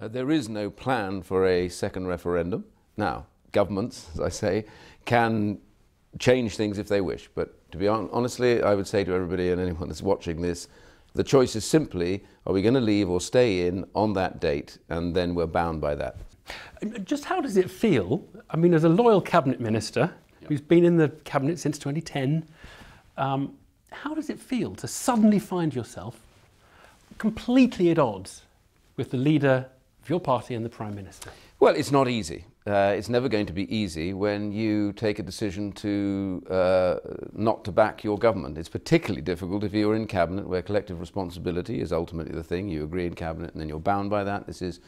Uh, there is no plan for a second referendum. Now, governments, as I say, can change things if they wish. But to be on, honestly, I would say to everybody and anyone that's watching this, the choice is simply, are we going to leave or stay in on that date? And then we're bound by that. Just how does it feel? I mean, as a loyal cabinet minister yep. who's been in the cabinet since 2010, um, how does it feel to suddenly find yourself completely at odds with the leader of your party and the Prime Minister? Well, it's not easy. Uh, it's never going to be easy when you take a decision to uh, not to back your government. It's particularly difficult if you're in cabinet where collective responsibility is ultimately the thing. You agree in cabinet and then you're bound by that. This is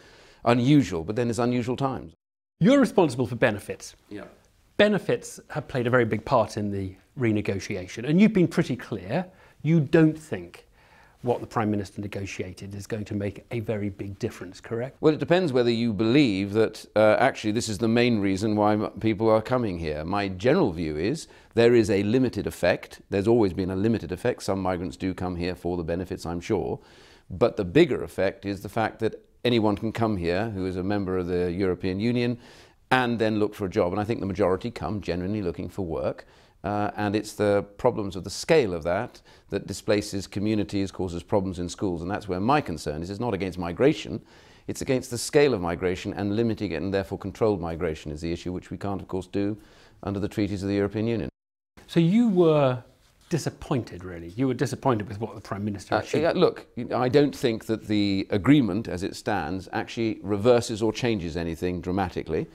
unusual, but then it's unusual times. You're responsible for benefits. Yeah. Benefits have played a very big part in the renegotiation, and you've been pretty clear you don't think what the Prime Minister negotiated is going to make a very big difference, correct? Well, it depends whether you believe that uh, actually this is the main reason why people are coming here. My general view is there is a limited effect. There's always been a limited effect. Some migrants do come here for the benefits, I'm sure. But the bigger effect is the fact that anyone can come here who is a member of the European Union and then look for a job. And I think the majority come genuinely looking for work. Uh, and it's the problems of the scale of that that displaces communities, causes problems in schools. And that's where my concern is. It's not against migration, it's against the scale of migration and limiting it and therefore controlled migration is the issue, which we can't, of course, do under the treaties of the European Union. So you were disappointed, really. You were disappointed with what the Prime Minister uh, achieved. Uh, look, I don't think that the agreement as it stands actually reverses or changes anything dramatically,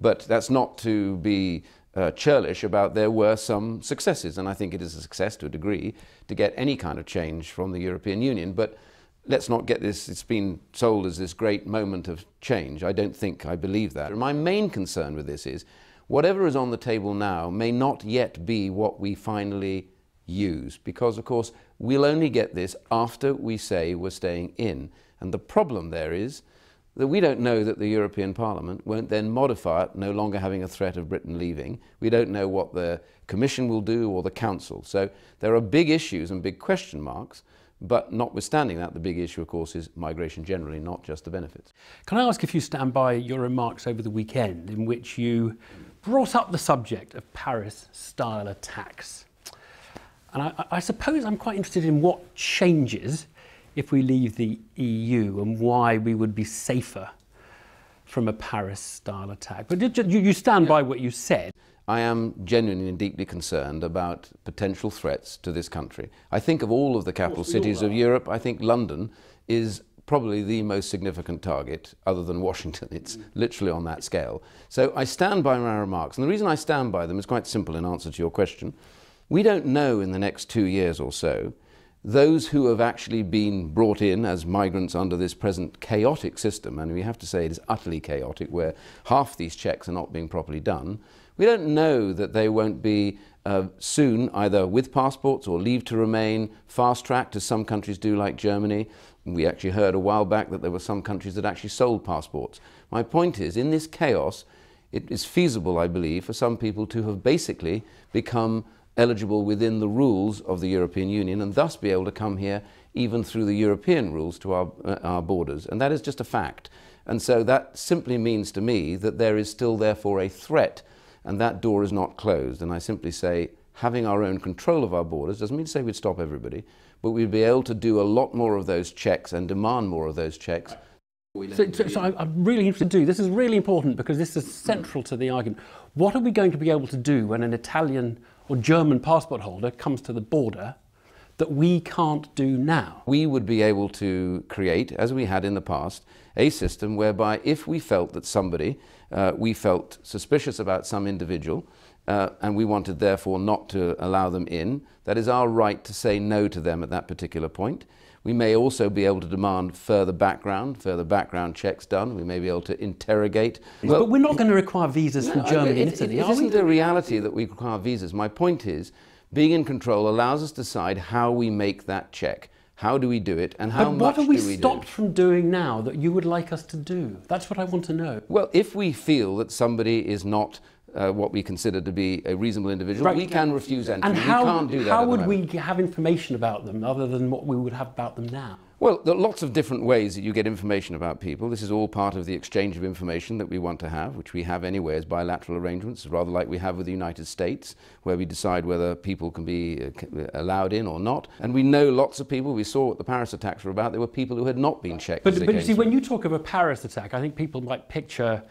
but that's not to be uh, churlish about there were some successes, and I think it is a success to a degree to get any kind of change from the European Union. But let's not get this, it's been sold as this great moment of change. I don't think I believe that. My main concern with this is whatever is on the table now may not yet be what we finally use, because of course we'll only get this after we say we're staying in. And the problem there is that we don't know that the European Parliament won't then modify it, no longer having a threat of Britain leaving. We don't know what the Commission will do or the Council. So there are big issues and big question marks, but notwithstanding that, the big issue, of course, is migration generally, not just the benefits. Can I ask if you stand by your remarks over the weekend in which you brought up the subject of Paris-style attacks? And I, I suppose I'm quite interested in what changes if we leave the EU and why we would be safer from a Paris-style attack. But you stand by what you said. I am genuinely and deeply concerned about potential threats to this country. I think of all of the capital cities of Europe, I think London is probably the most significant target other than Washington. It's mm. literally on that scale. So I stand by my remarks. And the reason I stand by them is quite simple in answer to your question. We don't know in the next two years or so those who have actually been brought in as migrants under this present chaotic system, and we have to say it is utterly chaotic, where half these checks are not being properly done, we don't know that they won't be uh, soon either with passports or leave to remain, fast tracked as some countries do, like Germany. We actually heard a while back that there were some countries that actually sold passports. My point is, in this chaos, it is feasible, I believe, for some people to have basically become eligible within the rules of the European Union and thus be able to come here even through the European rules to our, uh, our borders. And that is just a fact. And so that simply means to me that there is still therefore a threat and that door is not closed. And I simply say having our own control of our borders doesn't mean to say we'd stop everybody, but we'd be able to do a lot more of those checks and demand more of those checks. So, so, so, I'm really interested to do this is really important because this is central to the argument. What are we going to be able to do when an Italian or German passport holder comes to the border that we can't do now. We would be able to create, as we had in the past, a system whereby if we felt that somebody, uh, we felt suspicious about some individual, uh, and we wanted therefore not to allow them in, that is our right to say no to them at that particular point. We may also be able to demand further background, further background checks done. We may be able to interrogate. Well, but we're not going to require visas no, from Germany it, and Italy, it, it isn't a reality that we require visas. My point is, being in control allows us to decide how we make that check. How do we do it and how but much what are we do we stopped do? from doing now that you would like us to do? That's what I want to know. Well, if we feel that somebody is not uh, what we consider to be a reasonable individual, right. we can refuse entry. And how, we can't do that how would we have information about them other than what we would have about them now? Well, there are lots of different ways that you get information about people. This is all part of the exchange of information that we want to have, which we have anyway as bilateral arrangements, rather like we have with the United States, where we decide whether people can be uh, allowed in or not. And we know lots of people. We saw what the Paris attacks were about. There were people who had not been checked. But, but you see, when you talk of a Paris attack, I think people might picture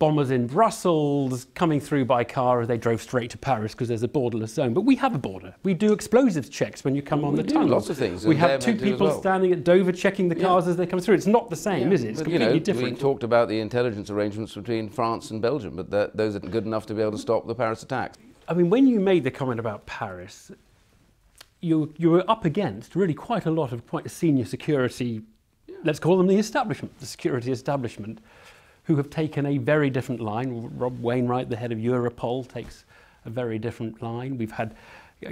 bombers in Brussels coming through by car as they drove straight to Paris because there's a borderless zone. But we have a border. We do explosives checks when you come on the tunnel. Lots of things. We have two people well. standing at Dover checking the cars yeah. as they come through. It's not the same, yeah. is it? It's but, completely you know, different. We talked about the intelligence arrangements between France and Belgium, but that, those aren't good enough to be able to stop the Paris attacks. I mean, when you made the comment about Paris, you, you were up against really quite a lot of quite a senior security, yeah. let's call them the establishment, the security establishment who have taken a very different line. Rob Wainwright, the head of Europol, takes a very different line. We've had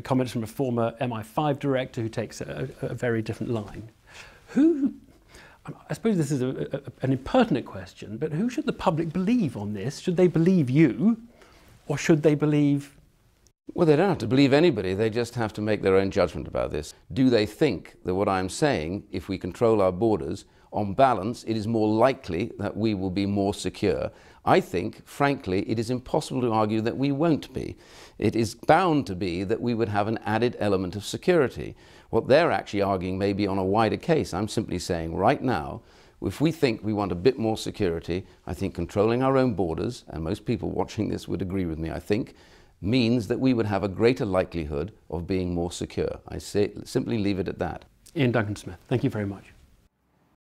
comments from a former MI5 director who takes a, a very different line. Who, I suppose this is a, a, an impertinent question, but who should the public believe on this? Should they believe you or should they believe well, they don't have to believe anybody, they just have to make their own judgment about this. Do they think that what I'm saying, if we control our borders, on balance, it is more likely that we will be more secure. I think, frankly, it is impossible to argue that we won't be. It is bound to be that we would have an added element of security. What they're actually arguing may be on a wider case. I'm simply saying right now, if we think we want a bit more security, I think controlling our own borders, and most people watching this would agree with me, I think, means that we would have a greater likelihood of being more secure. I say, simply leave it at that. Iain Duncan Smith, thank you very much.